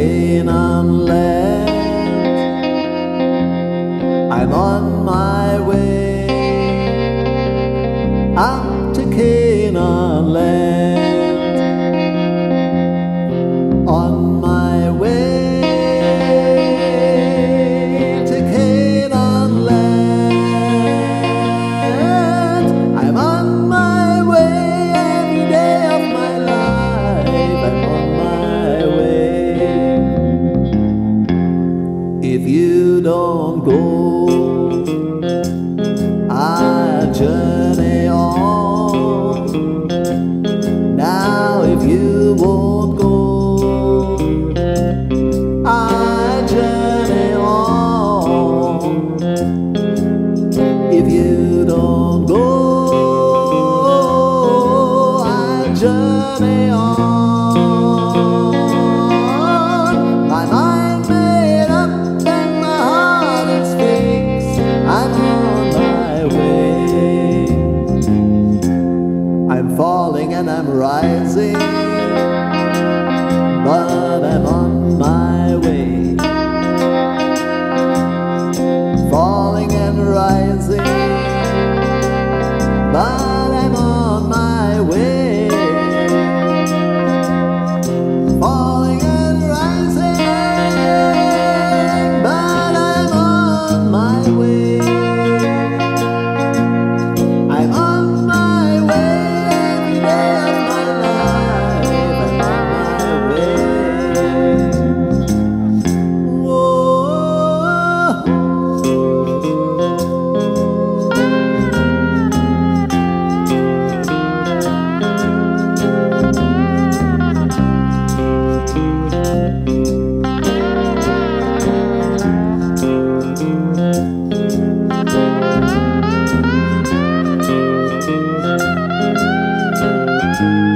Canaan land. I'm on my way out to Canaan land. you don't go. I journey on. Now, if you won't go, I journey on. If you don't go, I journey on.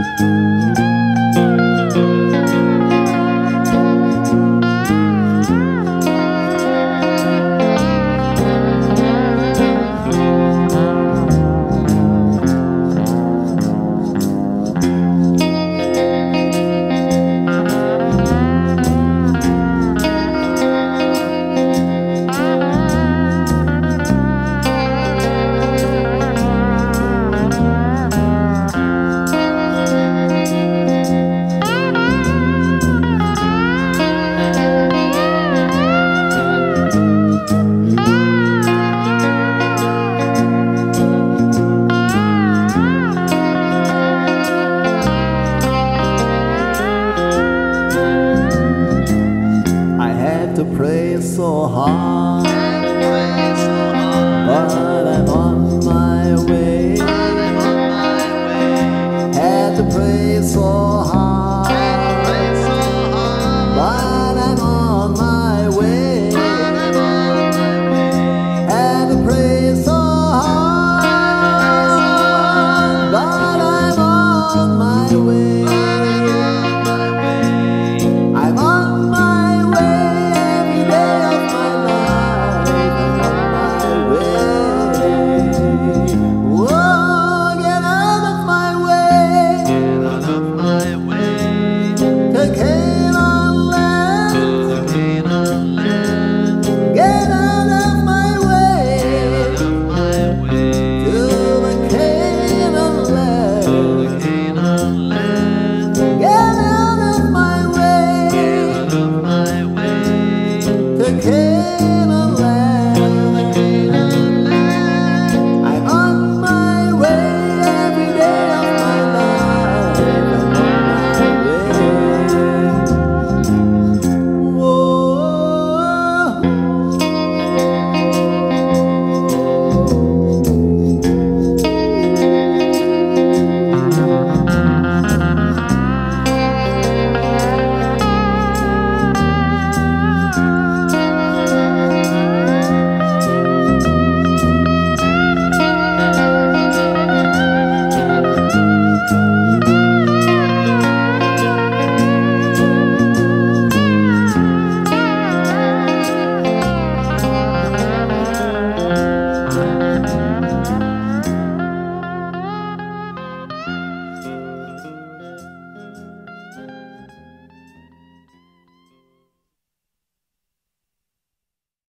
Música